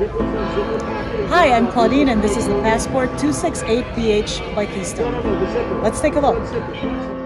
Hi, I'm Claudine, and this is the Passport 268BH by Keystone. Let's take a look.